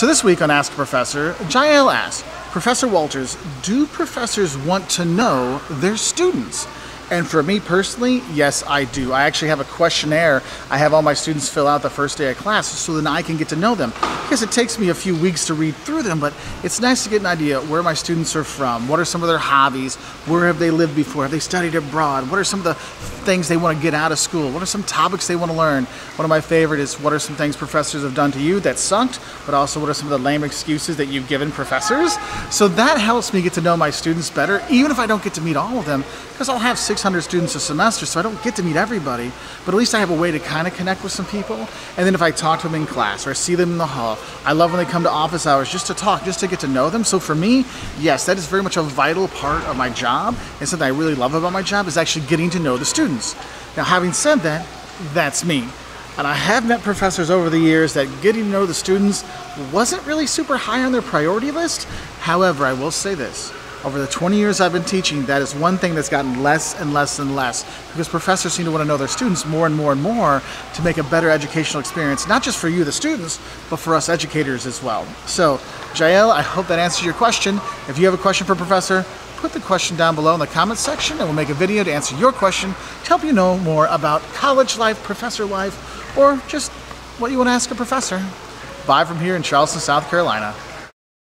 So this week on Ask a Professor, Jael asks, Professor Wolters, do professors want to know their students? And for me personally, yes, I do. I actually have a questionnaire I have all my students fill out the first day of class so then I can get to know them. Because it takes me a few weeks to read through them, but it's nice to get an idea where my students are from, what are some of their hobbies, where have they lived before, have they studied abroad, what are some of the things they want to get out of school, what are some topics they want to learn. One of my favorite is what are some things professors have done to you that sucked, but also what are some of the lame excuses that you've given professors. So that helps me get to know my students better, even if I don't get to meet all of them, because I'll have 600 students a semester, so I don't get to meet everybody, but at least I have a way to kind of connect with some people. And then if I talk to them in class or I see them in the hall, I love when they come to office hours just to talk, just to get to know them. So for me, yes, that is very much a vital part of my job and something I really love about my job is actually getting to know the students. Now, having said that, that's me. And I have met professors over the years that getting to know the students wasn't really super high on their priority list. However, I will say this over the 20 years I've been teaching, that is one thing that's gotten less and less and less because professors seem to want to know their students more and more and more to make a better educational experience, not just for you, the students, but for us educators as well. So, Jael, I hope that answers your question. If you have a question for Professor, put the question down below in the comments section and we'll make a video to answer your question to help you know more about college life, professor life, or just what you want to ask a professor. Bye from here in Charleston, South Carolina.